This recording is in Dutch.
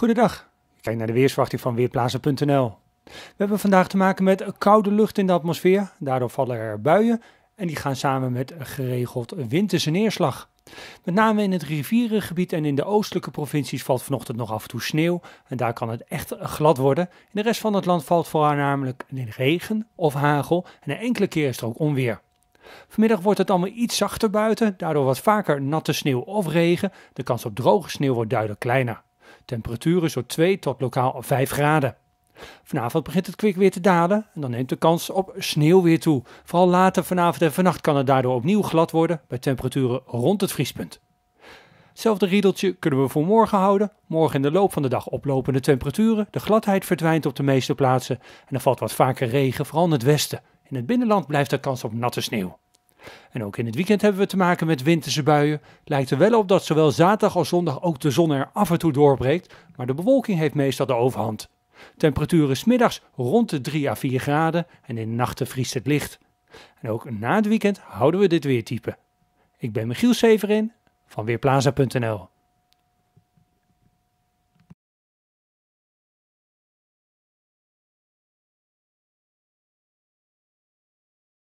Goedendag. Kijk naar de weersverwachting van Weerplaza.nl. We hebben vandaag te maken met koude lucht in de atmosfeer. Daardoor vallen er buien en die gaan samen met geregeld winterse neerslag. Met name in het rivierengebied en in de oostelijke provincies valt vanochtend nog af en toe sneeuw. En daar kan het echt glad worden. In de rest van het land valt voornamelijk regen of hagel. En een enkele keer is er ook onweer. Vanmiddag wordt het allemaal iets zachter buiten, daardoor wat vaker natte sneeuw of regen. De kans op droge sneeuw wordt duidelijk kleiner. Temperaturen zo 2 tot lokaal 5 graden. Vanavond begint het kwik weer te dalen en dan neemt de kans op sneeuw weer toe. Vooral later vanavond en vannacht kan het daardoor opnieuw glad worden bij temperaturen rond het vriespunt. Hetzelfde riedeltje kunnen we voor morgen houden. Morgen in de loop van de dag oplopende temperaturen. De gladheid verdwijnt op de meeste plaatsen en er valt wat vaker regen, vooral in het westen. In het binnenland blijft er kans op natte sneeuw. En ook in het weekend hebben we te maken met winterse buien. Lijkt er wel op dat zowel zaterdag als zondag ook de zon er af en toe doorbreekt, maar de bewolking heeft meestal de overhand. Temperaturen smiddags rond de 3 à 4 graden en in de nachten vriest het licht. En ook na het weekend houden we dit weertype. Ik ben Michiel Severin van Weerplaza.nl